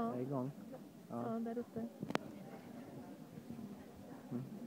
Ja, är igång. ja, där uppe. Fastna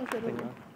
Obrigado.